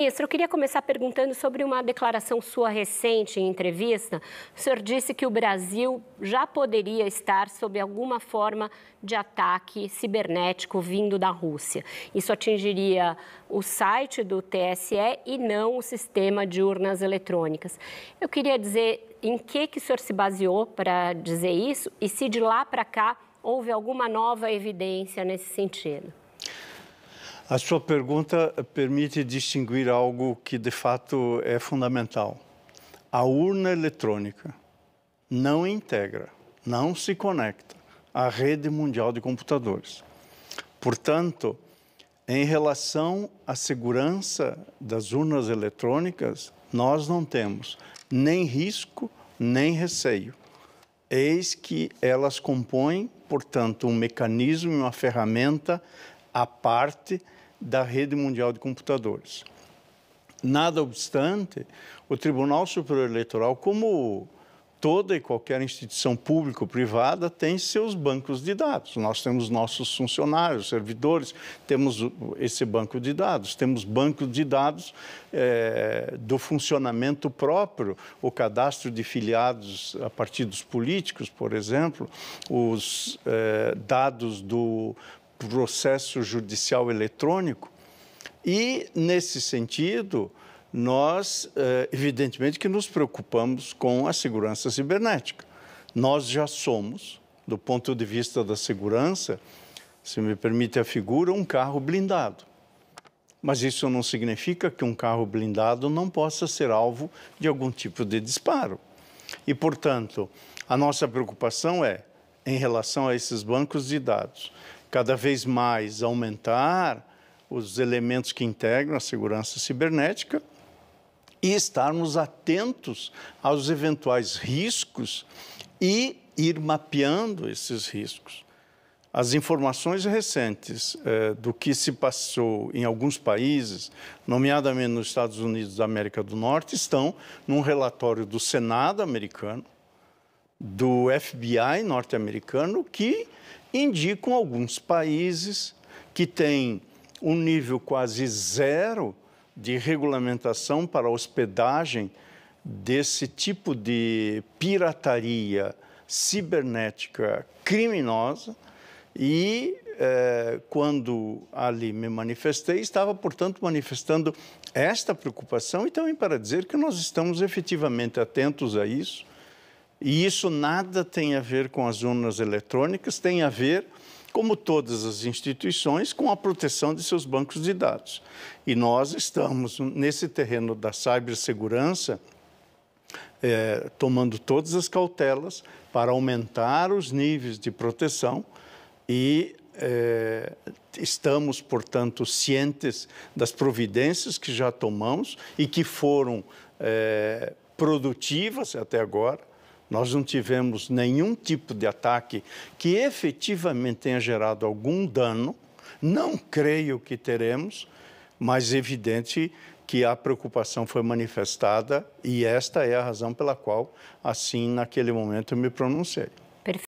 Ministro, eu queria começar perguntando sobre uma declaração sua recente em entrevista. O senhor disse que o Brasil já poderia estar sob alguma forma de ataque cibernético vindo da Rússia. Isso atingiria o site do TSE e não o sistema de urnas eletrônicas. Eu queria dizer em que, que o senhor se baseou para dizer isso e se de lá para cá houve alguma nova evidência nesse sentido. A sua pergunta permite distinguir algo que de fato é fundamental. A urna eletrônica não integra, não se conecta à rede mundial de computadores. Portanto, em relação à segurança das urnas eletrônicas, nós não temos nem risco, nem receio. Eis que elas compõem, portanto, um mecanismo e uma ferramenta à parte da rede mundial de computadores. Nada obstante, o Tribunal Superior Eleitoral, como toda e qualquer instituição pública ou privada, tem seus bancos de dados. Nós temos nossos funcionários, servidores, temos esse banco de dados, temos bancos de dados é, do funcionamento próprio, o cadastro de filiados a partidos políticos, por exemplo, os é, dados do processo judicial eletrônico. E, nesse sentido, nós, eh, evidentemente, que nos preocupamos com a segurança cibernética. Nós já somos, do ponto de vista da segurança, se me permite a figura, um carro blindado. Mas isso não significa que um carro blindado não possa ser alvo de algum tipo de disparo. E, portanto, a nossa preocupação é em relação a esses bancos de dados cada vez mais aumentar os elementos que integram a segurança cibernética e estarmos atentos aos eventuais riscos e ir mapeando esses riscos. As informações recentes eh, do que se passou em alguns países, nomeadamente nos Estados Unidos da América do Norte, estão num relatório do Senado americano, do FBI norte-americano, que indicam alguns países que têm um nível quase zero de regulamentação para hospedagem desse tipo de pirataria cibernética criminosa e eh, quando ali me manifestei, estava, portanto, manifestando esta preocupação e também para dizer que nós estamos efetivamente atentos a isso e isso nada tem a ver com as urnas eletrônicas, tem a ver, como todas as instituições, com a proteção de seus bancos de dados. E nós estamos nesse terreno da cibersegurança, é, tomando todas as cautelas para aumentar os níveis de proteção e é, estamos, portanto, cientes das providências que já tomamos e que foram é, produtivas até agora nós não tivemos nenhum tipo de ataque que efetivamente tenha gerado algum dano. Não creio que teremos, mas é evidente que a preocupação foi manifestada e esta é a razão pela qual, assim, naquele momento, eu me pronunciei.